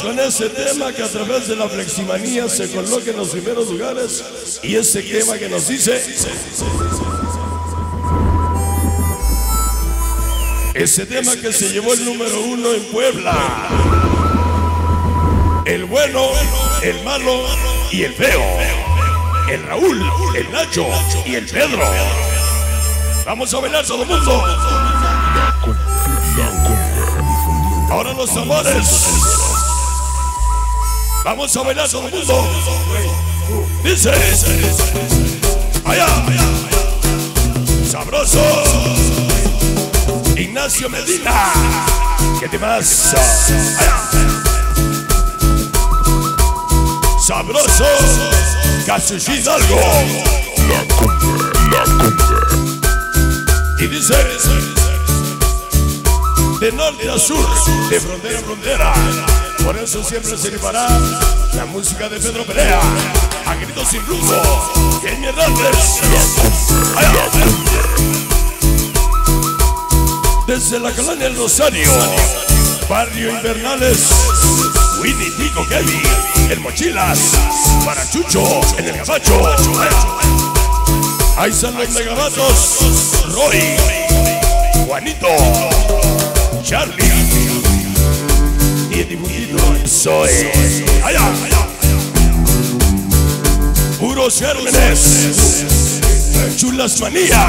Con ese tema que a través de la fleximanía se coloca en los primeros lugares y ese tema que nos dice... Ese tema que se llevó el número uno en Puebla. El bueno, el malo y el feo. El Raúl, el Nacho y el Pedro. Vamos a bailar todo el mundo. Ahora los amores. Vamos a bailar todo el mundo. Dice. Allá. Sabroso. Ignacio Medina. ¿Qué te pasa? Allá. Sabroso. Casus Hidalgo. La cumbre, la cumbre. Y dice. De norte a sur, de frontera a frontera. Por eso siempre se llevará la música de Pedro Perea. A gritos sin rumbo. Kenny Hernández. Desde la colonia El Rosario, Barrio Invernales, Winnie, Tico, Kevin, El Mochilas, para Chucho, en el Gabacho. Ahí están los megabatos, Roy, Juanito, Charlie y el dibujito soy. Allá, allá. Puros gérmenes, chulas manía.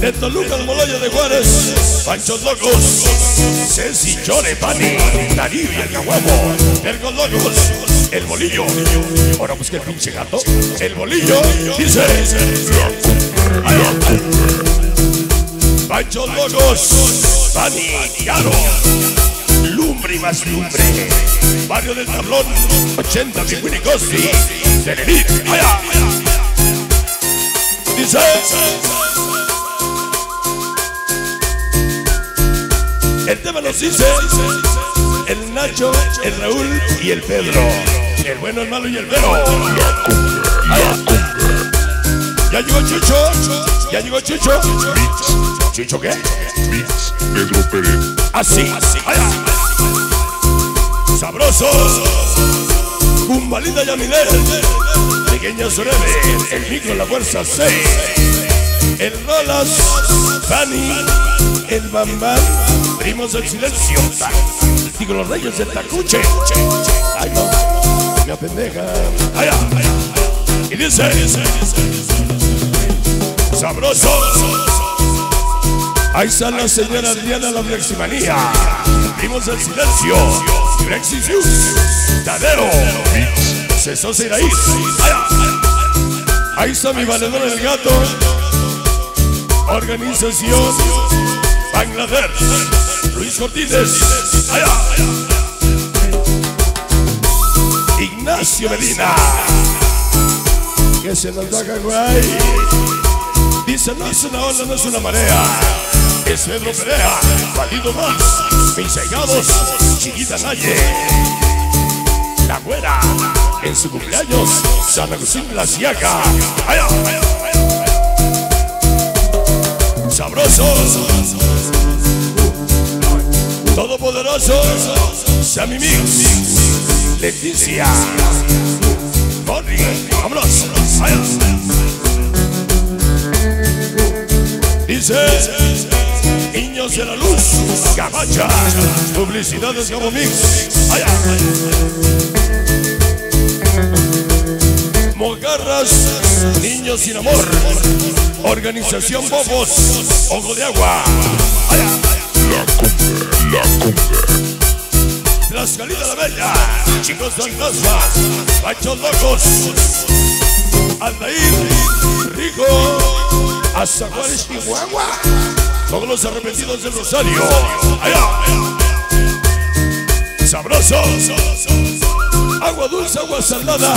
De Toluca, el Moloyo de Juárez, Panchos Locos, Ceci, Chore, Pani, Darío y el Caguamo, Ergos Locos, el Bolillo. Ahora busca el pinche gato, el Bolillo, dice. Allá. Panchos Locos, Pani, Caro, Lumbre y más lumbre. Barrio del Tablón, 80 de Winnicosti, Tenerife, allá. Dice. El tema nos dice el Nacho, el Raúl y el Pedro. El bueno, el malo y el feo. Ya llegó Chucho. Ya llegó Chucho. ¿Chucho qué? Mix, Pedro Pérez. Así. Allá. Sabroso. Cumbalita Yamilet. Pequeña Sorebe. El micro, la fuerza 6. El Rolas. Fanny. El Bambam. Primos del silencio. Digo los reyes del tacuche. Ay, no. Me apendeja. Allá. Y dice. Sabroso. Ahí está la señora Adriana la Fleximanía. Vimos el silencio. Flexisius. Tadeo. Cesó Siraís. Ahí está mi valedor el gato. Organización Bangladesh. Luis Cortines. Allá. Ignacio Medina. Que se nos baja, güey. Dice, no es una ola, no es una marea. Es Pedro Perea, valido más. Mis llegados, chiquita Naye. La güera, en su cumpleaños, San Agustín La Siaca. Sabrosos. Todopoderoso. Sammy Mix. Leticia. Bonnie. Vámonos. Allá. Dice Niños de la Luz, Gabacha, Publicidades como Mix, allá. Mogarras, Niños sin Amor, Organización Bobos, Ojo de Agua, allá. La cumbre, la cumbre. Tlaxcalita la Bella, Chicos Fantasmas, Pachos Locos, Aldair, Rico, hasta Juárez, Chihuahua. Todos los arrepentidos del Rosario. Allá. Sabroso. Agua dulce, agua salada.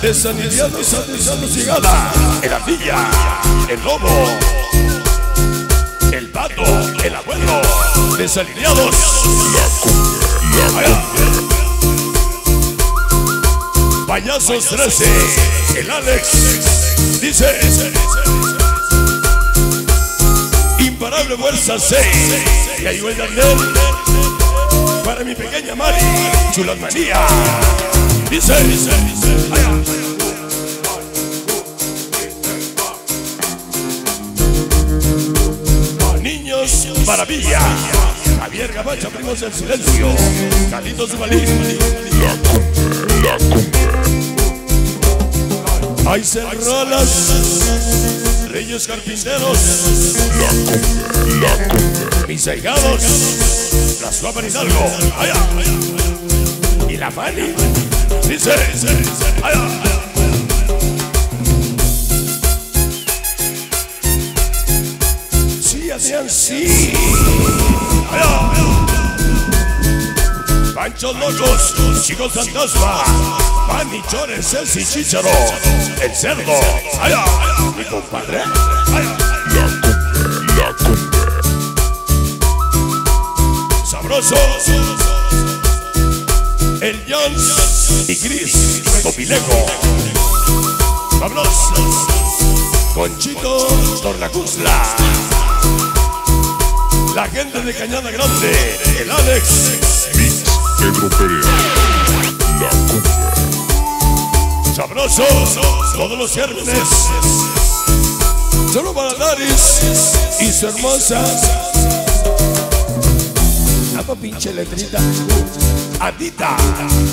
De San Cigala. El ardilla, el lobo, el pato, el abuelo. Desalineados. La cumbre, la cumbre. Payasos 13, el Alex, dice Imparable Fuerza 6, y ahí el Para mi pequeña Mari, chulas manía. Dice, dice, dice. Allá. Maravilla. Javier Gabacha, primos del silencio. Carlitos Zubalín. La cumbre, la cumbre. Hay Rolas, Reyes Carpinteros, La cumbre, la cumbre. mis ahijados, la suave Hidalgo, allá, y la Fanny, dice, allá, allá. Sí, Adrián, sí, allá, Panchos locos, chicos fantasma, Fanny, Chores, Ceci, Chicharo, el cerdo, mi compadre. La cumbre, la cumbre. sabroso. El Jones y Gris, Topileco. Vámonos. Conchito, Tornacuzla. La gente de Cañada Grande, el Alex. Pedro todos los viernes. Solo para Daris y su hermosa. Apa pinche letrita. Adita,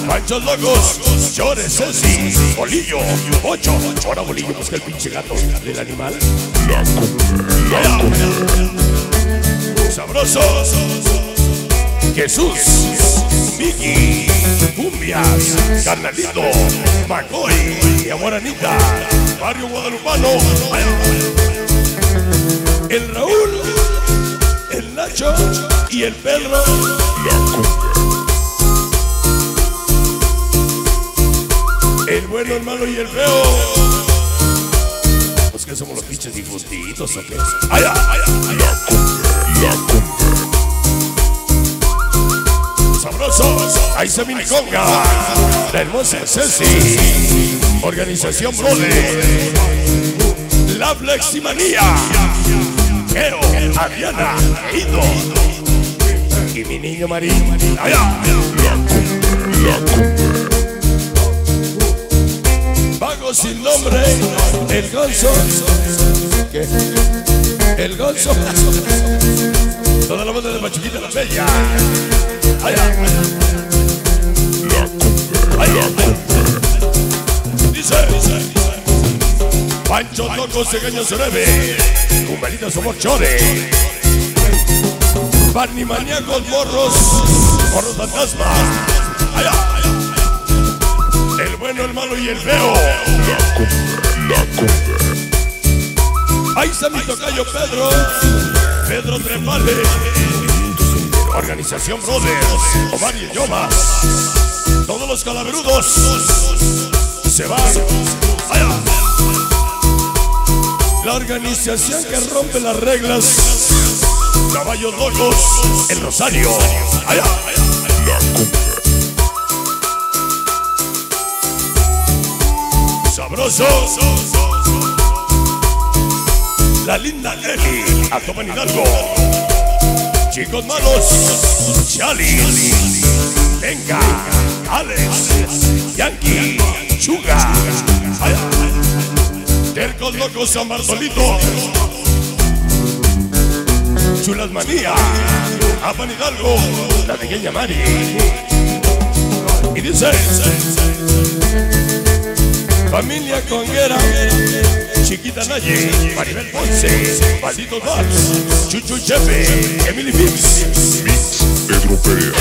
Panchos Locos, Chores, Ceci, Bolillo, Ocho. Ahora Bolillo, busca el pinche gato del animal. La cumbre, la cumbre. Sabroso, Jesús, Vicky, Cumbias, Carnalito, Macoy y Amoranita, Barrio Guadalupano, el Raúl, el Nacho y el Pedro. El bueno, el malo y el feo. Pues que somos los pinches difuntitos o qué. Allá, allá, allá. Ahí se mini conga. La hermosa Ceci. Organización Brole. La Fleximanía. Geo, Adriana, Ido. Y mi niño Marín. Allá, allá. La la. Vago sin nombre, el gonzo. El gonzo. Toda la banda de Machuquita la Bella. Allá, La Pancho Toco Cegaño Cerebe. Cumberita Somos. Barney Maníacos Morros. Morros Fantasma. Allá, allá. El bueno, el malo y el feo. La cumbre, la cumbre. Ahí está mi tocayo Pedro. Pedro Trepale. Organización Brothers. Omar y Yomas. Todos los calaverudos. Se van. Allá. La organización que rompe las reglas. Caballos locos. El Rosario. Allá. La cumbre. Sabroso. La linda Nelly. A Toman Hidalgo. Chicos malos. Chali. Venga. Alex. Yankee. Chuga. Allá. Tercos locos San Bartolito. Chulas Manía. Apan Hidalgo. La pequeña Mari. Y dice. Familia Conguera, Chiquita Naye, Maribel Ponce, Maldito Vars, Chuchu Chepe, Emily Phipps. Mix Pedro Perea.